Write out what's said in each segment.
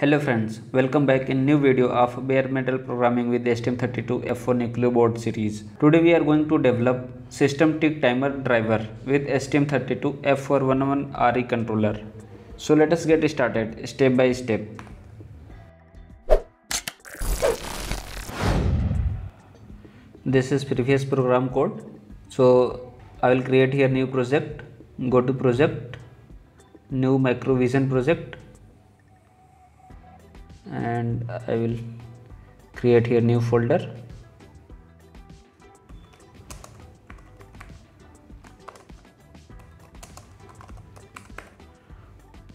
Hello friends, welcome back in new video of bare metal programming with STM32 F4 Nucleo board series. Today we are going to develop system tick timer driver with STM32 F411RE controller. So let us get started step by step. This is previous program code. So I will create here new project, go to project, new µVision project and I will create here new folder.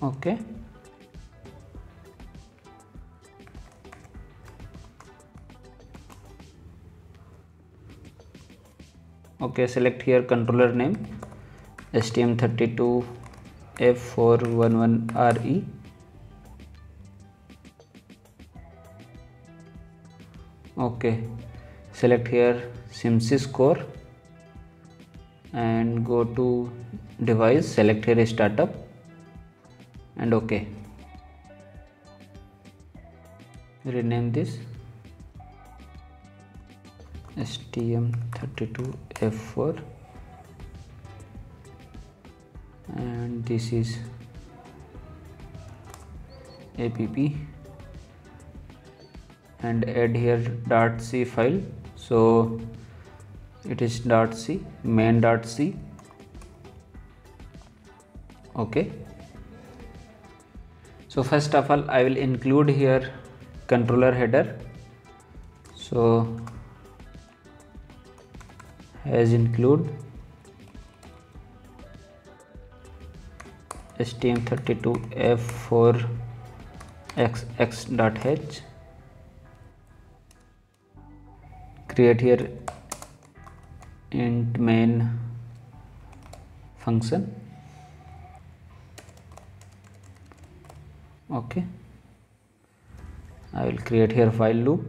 Okay. Okay select here controller name stm32 okay. Select here CMSIS core and go to device select here startup and okay. Rename this stm32f4 and this is app and add here dot c file. So it is dot c main dot c. Okay. So first of all i will include here controller header. So as include stm32 create here int main function. Okay. I will create here while loop.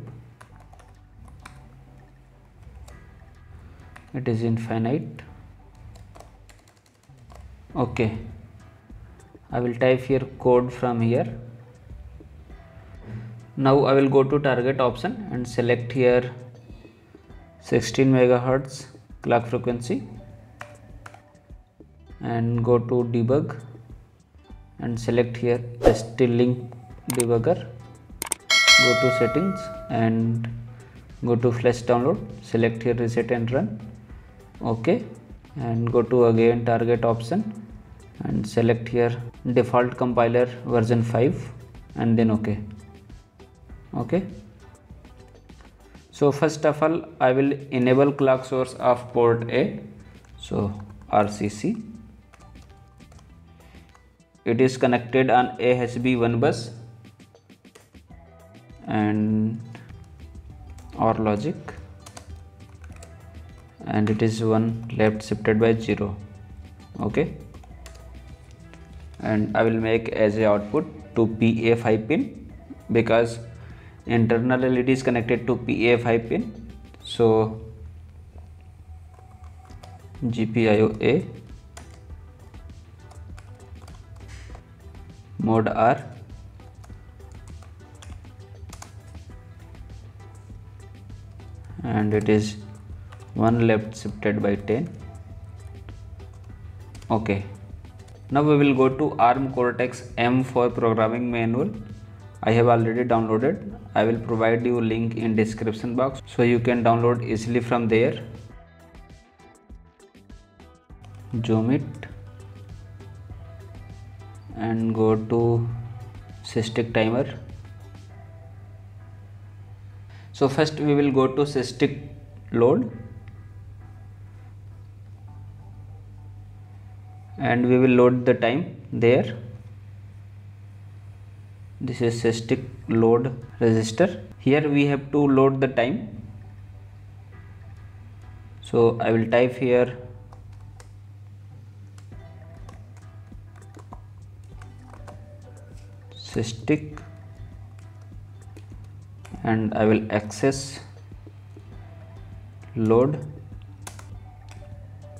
It is infinite. Okay. I will type here code from here. Now I will go to target option and select here 16 megahertz clock frequency and go to debug and select here ST-Link debugger. Go to settings and go to flash download. Select here reset and run. Ok. And go to again target option and select here default compiler version 5 and then ok. Okay so first of all i will enable clock source of port a. So rcc it is connected on ahb1 bus. And or logic. And it is one left shifted by 0 okay. And i will make as a output to pa5 pin because internal LED is connected to PA5 pin. So GPIO A mode R. And it is one left shifted by 10 okay. Now we will go to ARM Cortex M4 programming manual I have already downloaded. I will provide you link in description box so you can download easily from there. Zoom it and go to SysTick timer. So first we will go to SysTick load. And we will load the time there this is SysTick load register here we have to load the time. So I will type here. SysTick and I will access load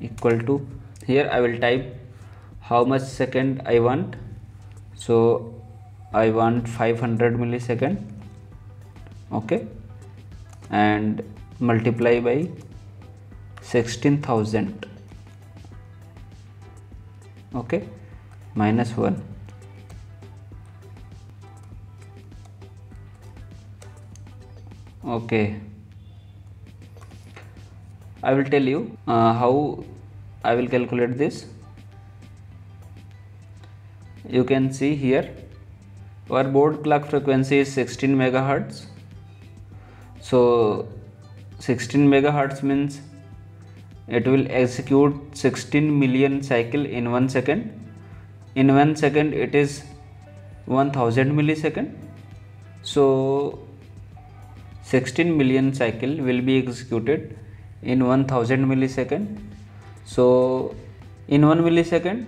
equal to here I will type how much second I want. So I want 500 millisecond. Okay. And multiply by 16000 okay. Minus 1 okay. I will tell you uh, how I will calculate this. You can see here our board clock frequency is 16 megahertz. So 16 megahertz means it will execute 16 million cycle in one second. In one second it is 1000 millisecond. So 16 million cycle will be executed in 1000 millisecond. So in 1 millisecond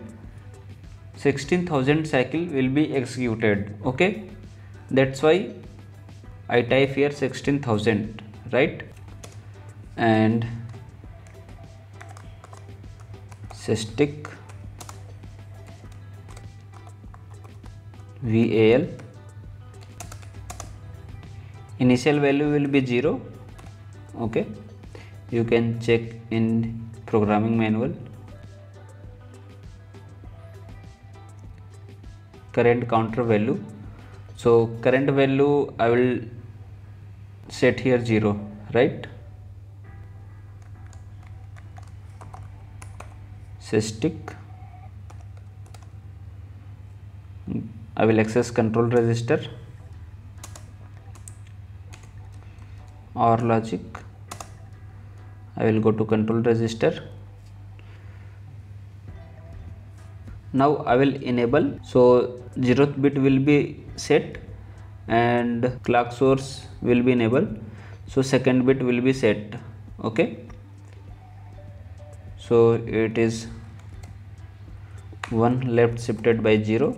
16000 cycle will be executed okay? That's why I type here 16000 right? And SysTick VAL initial value will be 0 okay? You can check in programming manual current counter value. So current value I will set here 0 right? SysTick I will access control register. Or logic. I will go to control register now I will enable. So 0th bit will be set and clock source will be enabled. So second bit will be set. Okay? So it is 1 left shifted by 0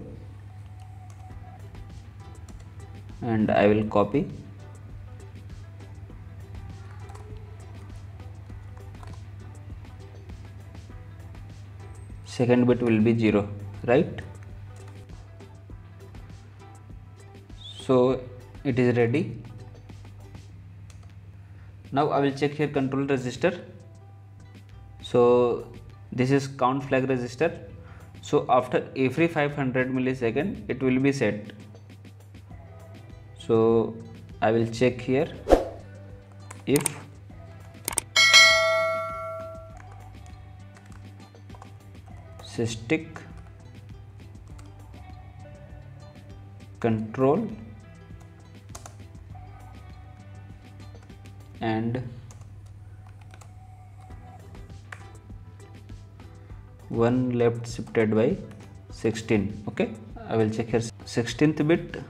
and I will copy second bit will be 0 right? So it is ready. Now I will check here control register. So this is count flag register. So after every 500 millisecond it will be set. So I will check here. If SysTick control and one left shifted by 16 okay? I will check here. 16th bit.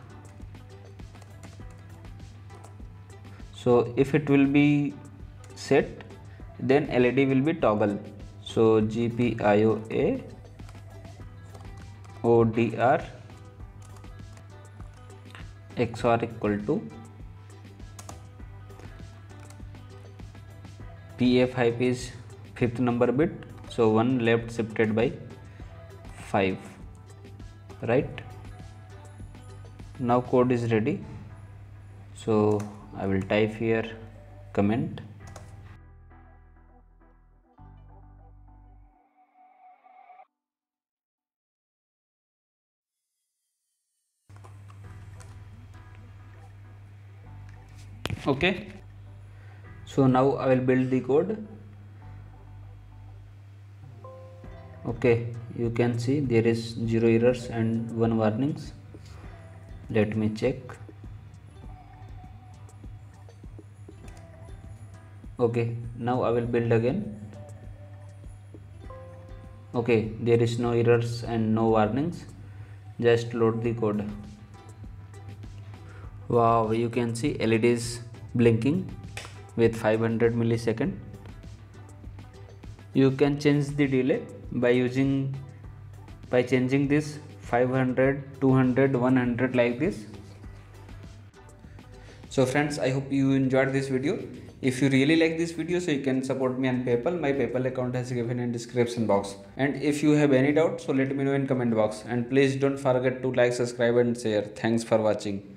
So if it will be set then LED will be toggle. So GPIOA ODR XOR equal to PF5 is fifth number bit so one left shifted by 5 right? Now code is ready. So I will type here comment okay. So now I will build the code. Okay you can see there is zero errors and one warnings. Let me check. Okay now I will build again. Okay there is no errors and no warnings. Just load the code. Wow you can see LEDs blinking with 500 millisecond. You can change the delay by using by changing this 500 200 100 like this. So friends i hope you enjoyed this video. If you really like this video so you can support me on paypal. My paypal account has given in description box. And if you have any doubt so let me know in comment box. And please don't forget to like subscribe and share. Thanks for watching